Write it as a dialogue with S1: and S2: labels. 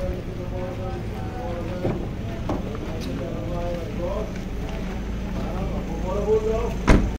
S1: Goedemorgen, goedemorgen,